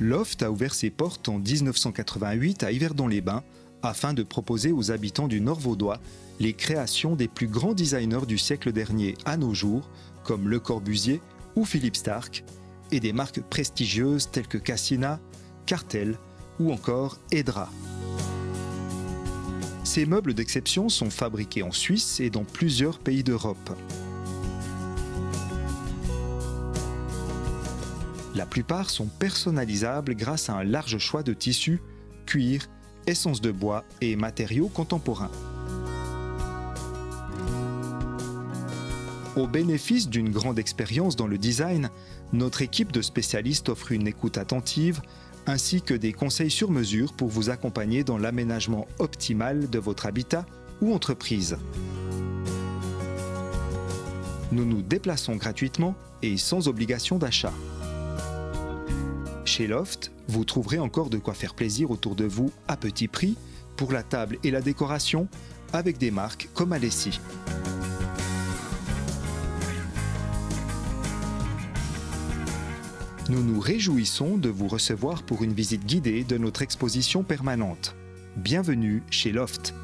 Loft a ouvert ses portes en 1988 à Yverdon-les-Bains afin de proposer aux habitants du Nord vaudois les créations des plus grands designers du siècle dernier à nos jours, comme Le Corbusier ou Philippe Stark, et des marques prestigieuses telles que Cassina, Cartel ou encore Edra. Ces meubles d'exception sont fabriqués en Suisse et dans plusieurs pays d'Europe. La plupart sont personnalisables grâce à un large choix de tissus, cuir, essence de bois et matériaux contemporains. Au bénéfice d'une grande expérience dans le design, notre équipe de spécialistes offre une écoute attentive ainsi que des conseils sur mesure pour vous accompagner dans l'aménagement optimal de votre habitat ou entreprise. Nous nous déplaçons gratuitement et sans obligation d'achat. Chez Loft, vous trouverez encore de quoi faire plaisir autour de vous à petit prix pour la table et la décoration avec des marques comme Alessi. Nous nous réjouissons de vous recevoir pour une visite guidée de notre exposition permanente. Bienvenue chez Loft.